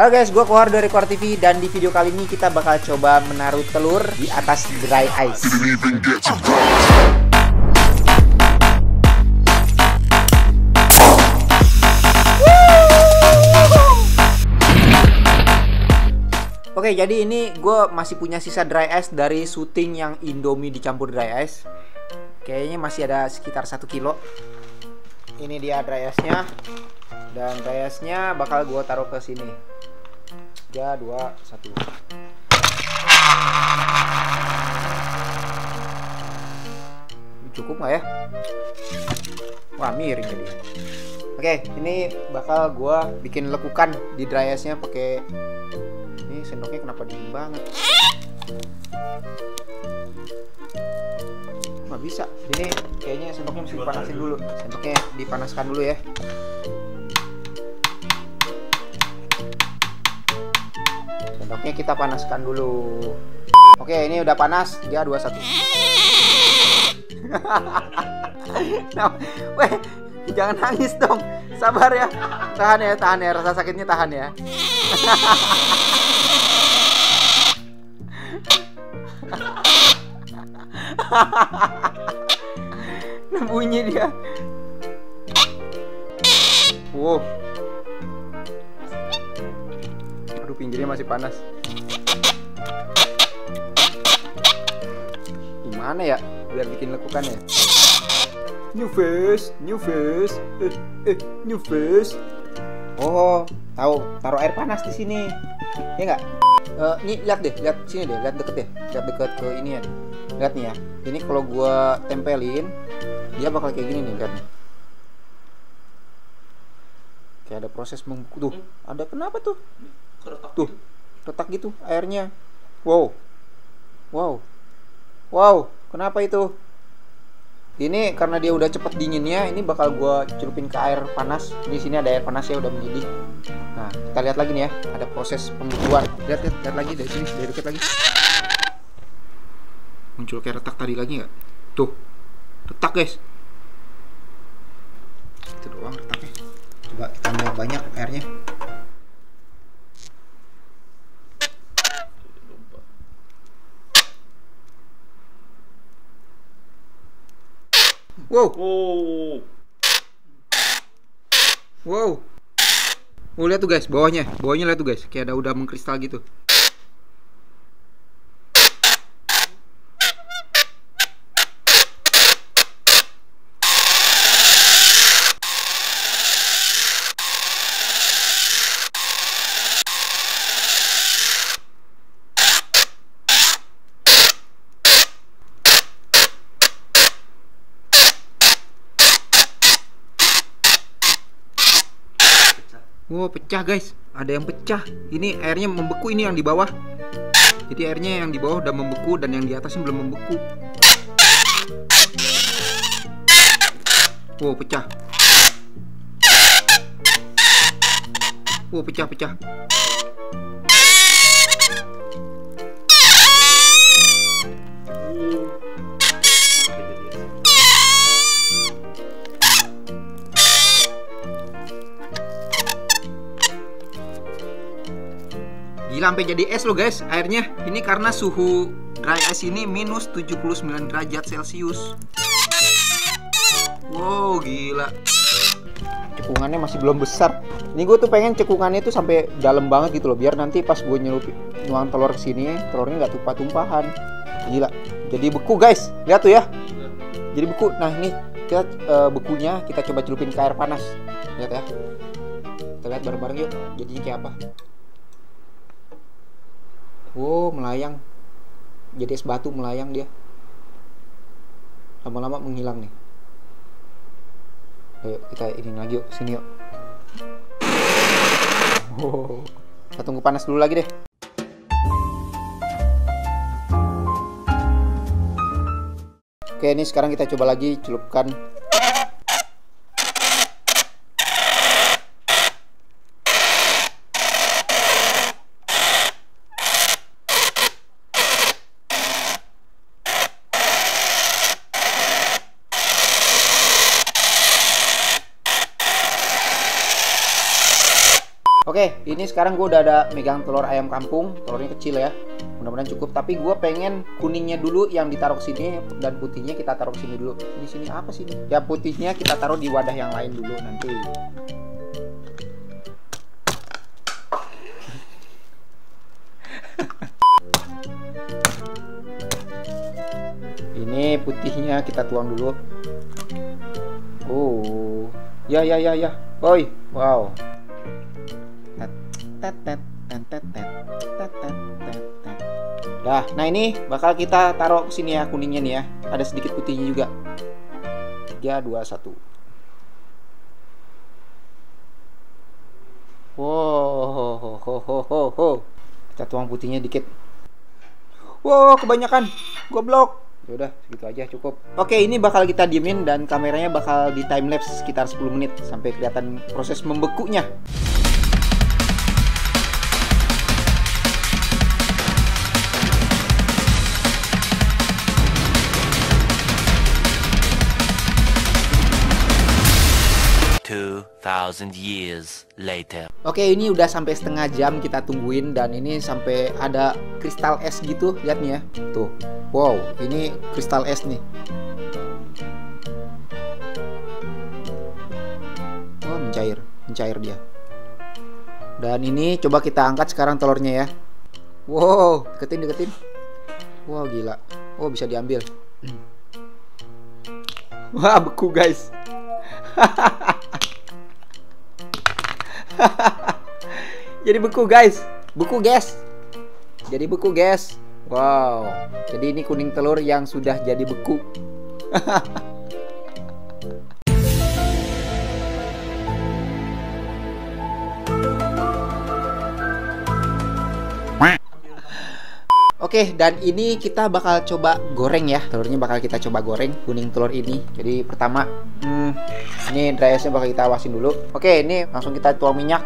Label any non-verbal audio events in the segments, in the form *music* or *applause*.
Halo guys, gue keluar dari Core TV dan di video kali ini kita bakal coba menaruh telur di atas dry ice. Oke, jadi ini gue masih punya sisa dry ice dari syuting yang Indomie dicampur dry ice. Kayaknya masih ada sekitar satu kilo. Ini dia dry ice-nya dan dry ice-nya bakal gue taruh ke sini. Tiga, dua, satu. Cukup nggak ya? Wah miring jadi. Oke, ini bakal gue bikin lekukan di dry pakai ini sendoknya kenapa dingin banget? Nggak bisa. Ini kayaknya sendoknya mesti dipanasin dulu. Sendoknya dipanaskan dulu ya. Sendoknya kita panaskan dulu. Oke, ini udah panas. Dia dua satu. nah, *laughs* weh, jangan nangis dong. Sabar ya. Tahan ya, tahan ya. Rasa sakitnya tahan ya. *laughs* bunyi dia. Wow. Pinggirnya masih panas. Gimana ya biar bikin lekukan ya? New face, new face, eh, eh, new face. Oh, tahu, taruh air panas di sini. Ya enggak? Uh, ini lihat deh, lihat sini deh, lihat deket deh, lihat deket ke ini ya. Lihat nih ya. Ini kalau gua tempelin, dia bakal kayak gini nih, lihat nih. Kayak ada proses membeku tuh. Ada kenapa tuh? Tuh, retak gitu airnya. Wow. Wow. Wow, kenapa itu? Ini karena dia udah cepet dinginnya, ini bakal gua celupin ke air panas. Di sini ada air panas ya udah mendidih. Nah, kita lihat lagi nih ya, ada proses pembekuan. Lihat, lihat, lihat lagi dari sini, dari dekat lagi. Muncul kayak retak tadi lagi nggak? Tuh, retak guys. Itu doang retaknya. Coba kita tambah banyak airnya. Wow. Oh. Wow. Oh lihat tuh guys, bawahnya, bawahnya lihat tuh guys, kayak ada udah mengkristal gitu. Wow pecah guys, ada yang pecah. Ini airnya membeku ini yang di bawah. Jadi airnya yang di bawah udah membeku dan yang di atasnya belum membeku. Wow pecah. Wow pecah-pecah. Gila sampai jadi es loh guys airnya. Ini karena suhu dry ice ini minus 79 derajat Celcius. Wow, gila. Cekungannya masih belum besar. Ini gue tuh pengen cekungannya tuh sampai dalam banget gitu loh, biar nanti pas gue nyelupi nuang telur ke sini, telurnya nggak tumpah-tumpahan. Gila. Jadi beku guys. Lihat tuh ya. Jadi beku. Nah, ini kita uh, bekunya kita coba celupin ke air panas. Lihat ya. Kita lihat bareng-bareng yuk. Jadinya kayak apa? Wow, melayang. Jadi es batu melayang dia. Lama-lama menghilang nih. Ayo kita ini lagi yuk, sini yuk. Wow. Kita tunggu panas dulu lagi deh. Oke, ini sekarang kita coba lagi celupkan Oke, ini sekarang gue udah ada megang telur ayam kampung, telurnya kecil ya. Mudah-mudahan cukup. Tapi gue pengen kuningnya dulu yang ditaruh sini dan putihnya kita taruh sini dulu. Ini sini apa sih ini? Ya putihnya kita taruh di wadah yang lain dulu nanti. ini putihnya kita tuang dulu. Oh, ya ya ya ya. Oi, wow. Dah, nah ini bakal kita taruh ke sini ya kuningnya nih ya. Ada sedikit putihnya juga. 3 2 1. Wow. Kita tuang putihnya dikit. Wow, kebanyakan. Goblok. Ya udah, segitu aja cukup. Oke, ini bakal kita diemin dan kameranya bakal di time lapse sekitar 10 menit sampai kelihatan proses membekunya. Thousand years later. Oke, ini udah sampai setengah jam kita tungguin dan ini sampai ada kristal es gitu, lihat nih ya. Tuh. Wow, ini kristal es nih. Wah, mencair, mencair dia. Dan ini coba kita angkat sekarang telurnya ya. Wow, deketin deketin. Wow, gila. Oh, bisa diambil. *clears throat* Wah, beku guys. *laughs* *laughs* jadi beku guys. Beku guys. Jadi beku guys. Wow. Jadi ini kuning telur yang sudah jadi beku *laughs* Oke, dan ini kita bakal coba goreng ya. Telurnya bakal kita coba goreng kuning telur ini. Jadi pertama, hmm, ini dry ice-nya bakal kita awasin dulu. Oke, ini langsung kita tuang minyak.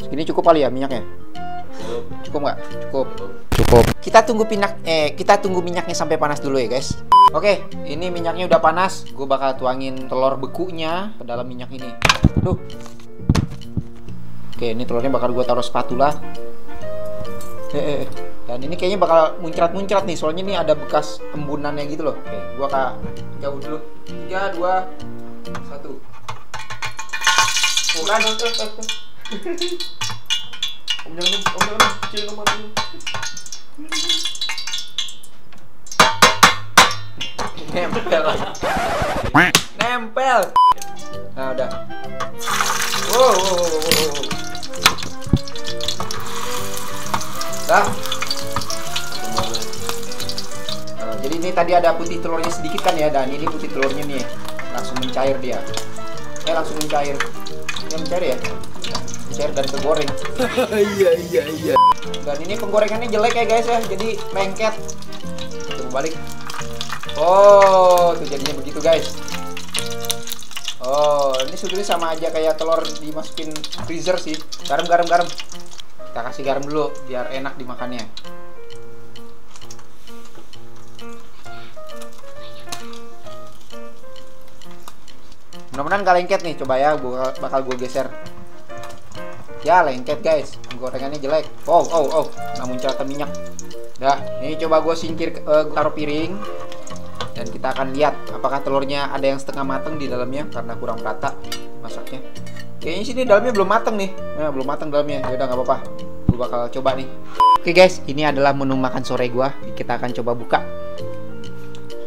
Segini cukup kali ya minyaknya? Cukup nggak? Cukup. Cukup. Kita tunggu minyak eh kita tunggu minyaknya sampai panas dulu ya, guys. Oke, ini minyaknya udah panas. Gue bakal tuangin telur bekunya ke dalam minyak ini. Tuh. Oke, ini telurnya bakal gue taruh spatula dan ini kayaknya bakal muncrat-muncrat nih soalnya ini ada bekas embunannya gitu loh. Oke gua kak jauh dulu. Tiga dua satu. Bukan om jangan om jangan kecil nomor dulu nempel. Nempel. Nah udah. Wow, wow, wow, wow. Nah, jadi ini tadi ada putih telurnya sedikit kan ya dan ini putih telurnya nih langsung mencair dia. Eh langsung mencair. Ya mencair ya. Mencair dan kegoreng. *laughs* Iya iya iya. Dan ini penggorengannya jelek ya guys ya. Jadi lengket. Coba balik. Oh, tuh jadinya begitu guys. Oh, ini sebetulnya sama aja kayak telur dimasukin freezer sih. Garam garam garam kita kasih garam dulu biar enak dimakannya. Mudah-mudahan gak lengket nih coba ya gua bakal gue geser. Ya lengket guys. Gorengannya jelek. Oh oh oh namun muncrat minyak. Dah ini coba gue singkir uh, taruh piring. Dan kita akan lihat apakah telurnya ada yang setengah mateng di dalamnya karena kurang rata masaknya. Kayaknya sini dalamnya belum mateng nih. Nah belum mateng dalamnya. Ya udah nggak apa-apa gue bakal coba nih. Oke guys ini adalah menu makan sore gue kita akan coba buka.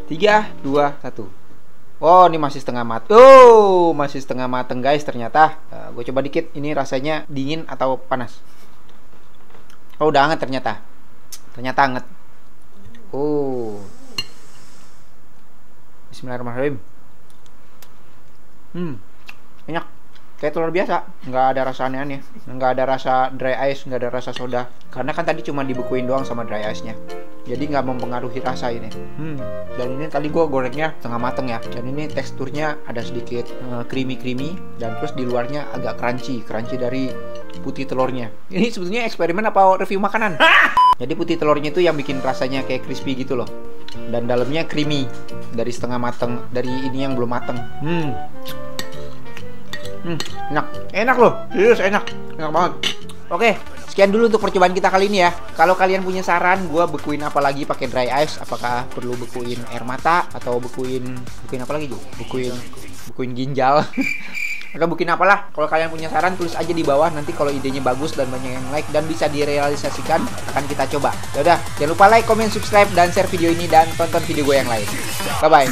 Tiga dua satu. Oh ini masih setengah mateng Oh masih setengah mateng guys ternyata. Uh, Gue coba dikit. Ini rasanya dingin atau panas? Oh udah hangat ternyata. Ternyata hangat. Oh. Bismillahirrahmanirrahim. Hmm Enak kayak telur biasa. Nggak ada rasa aneh-aneh. Nggak ada rasa dry ice nggak ada rasa soda. Karena kan tadi cuma dibekuin doang sama dry ice nya jadi nggak mempengaruhi rasa ini. Hmm. dan ini tadi gue gorengnya tengah mateng ya. Dan ini teksturnya ada sedikit uh, creamy creamy dan terus di luarnya agak crunchy. Crunchy dari putih telurnya. Ini sebetulnya eksperimen apa review makanan? *laughs* Jadi putih telurnya itu yang bikin rasanya kayak crispy gitu loh. Dan dalamnya creamy. Dari setengah mateng. Dari ini yang belum mateng. Hmm Hmm, enak. Enak loh. Serius enak. Enak banget. Oke, sekian dulu untuk percobaan kita kali ini ya. Kalau kalian punya saran, gue bekuin apa lagi pakai dry ice? Apakah perlu bekuin air mata atau bekuin bekuin apa lagi juga? Bekuin bekuin ginjal. *laughs* atau bekuin apalah kalau kalian punya saran tulis aja di bawah nanti kalau idenya bagus dan banyak yang like dan bisa direalisasikan akan kita coba ya udah jangan lupa like comment subscribe dan share video ini dan tonton video gue yang lain bye bye